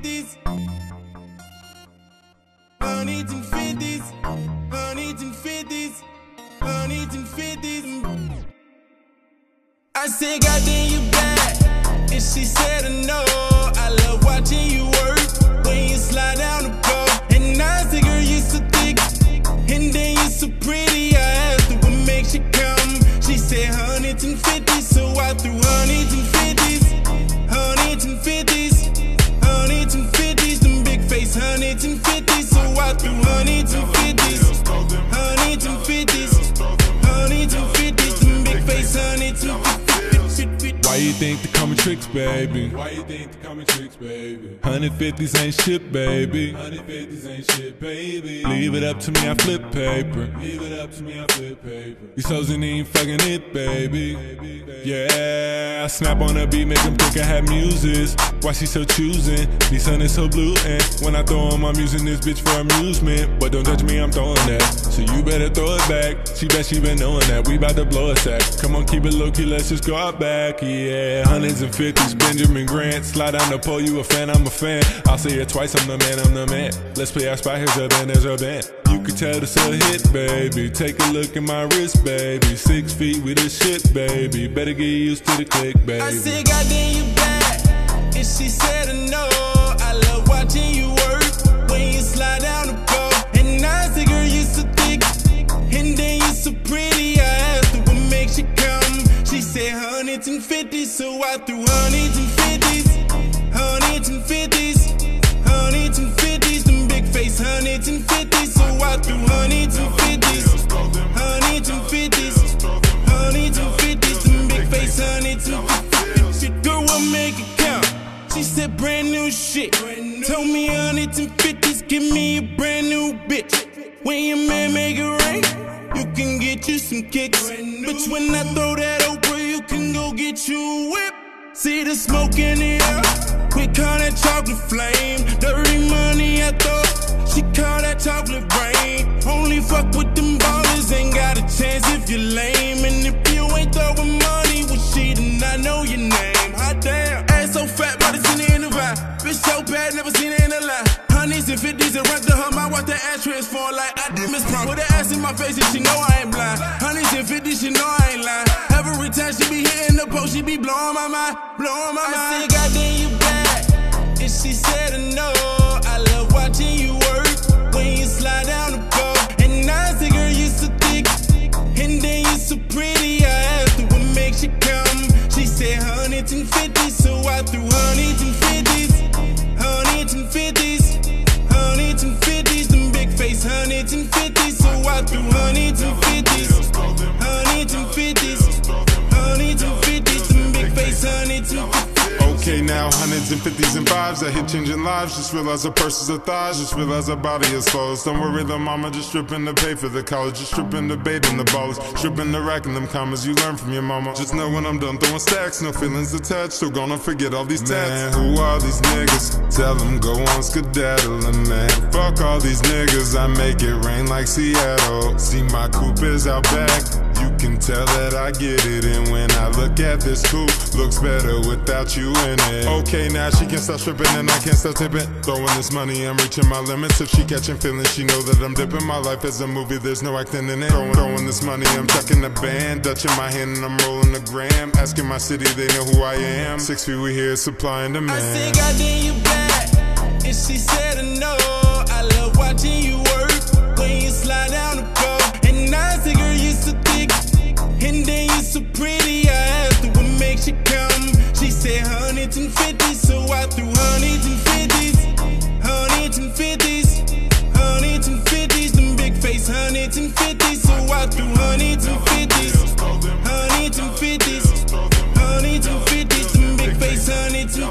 fifties. Hundreds and fifties. Hundreds and fifties. Hundreds and fifties. I said, goddamn, you back. And she said, no. You think the coming tricks, baby? Why you think the coming tricks, baby? 150s ain't shit, baby. 150s ain't shit, baby. Leave it up to me, I flip paper. Leave it up to me, I flip paper. These hoes ain't fucking it, baby. Yeah, I snap on a beat, make them think I have muses. Why she so choosing? These sun is so blue, and when I throw on my music, this bitch for amusement. But don't judge me, I'm throwing that. So you better throw it back. She bet she been knowing that. We bout to blow a sack. Come on, keep it low key, let's just go out back. Yeah, hundreds and fifties, Benjamin Grant. Slide down the pole, you a fan, I'm a fan. I'll say it twice, I'm the man, I'm the man. Let's play our spot, here's a band, there's a band. You can tell this a hit, baby. Take a look at my wrist, baby. Six feet with this shit, baby. Better get used to the click, baby. I said, goddamn, you back. And she said, and fifties. So I threw hundreds and fifties. Hundreds and fifties. Hundreds and fifties. Them big face hundreds and fifties. So I threw hundreds and fifties. Hundreds and fifties. Hundreds and fifties. Them big face hundreds and fifties. Girl, what make it count? She said brand new shit. Told me hundreds and fifties, give me a brand new bitch. When your man make it rain, you can get you some kicks. Bitch, when I throw that See the smoke in the air, we call that chocolate flame. Dirty money, I thought she call that chocolate rain. Only fuck with them ballers, ain't got a chance if you're lame. And if you ain't throwing money, well, she did not know your name. Hot damn, ass so fat, but it's in the interval. Bitch so bad, never seen it in a lie. Hundreds and fifties and run to her mouth, watch that ass transform like I did Miss Prom. Put that ass in my face and she know I ain't blind. Hundreds and fifties, she know I ain't lying. Every time she be hitting the post, she be blowing my mind, blowing my mind. I said, goddamn, you back. And she said, no. I love watching you work when you slide down the and 50s and 5s. that hit changing lives. Just realize the purse is a thighs. Just realize the body is closed. Don't worry, the mama just stripping to pay for the college. Just stripping to and the ballers. Stripping to racking them commas you learn from your mama. Just know when I'm done throwing stacks. No feelings attached. Still gonna forget all these tats. Man, who are these niggas? Tell them go on skedaddling, man. Fuck all these niggas. I make it rain like Seattle. See my coupe is out back. You can tell that I get it, and when I look at this coupe, looks better without you in it. Okay, now she can stop stripping and I can't stop tipping. Throwing this money, I'm reaching my limits. If she catching feelings, she know that I'm dipping. My life is a movie, there's no acting in it. Throwing, throwing this money, I'm chucking the band, Dutch in my hand, and I'm rolling the gram. Asking my city, they know who I am. Six feet, we here, supply and demand. I said, goddamn, you back. And she said, no. I love watching you 250s. Honey, 250s. Some big face, honey, 250s.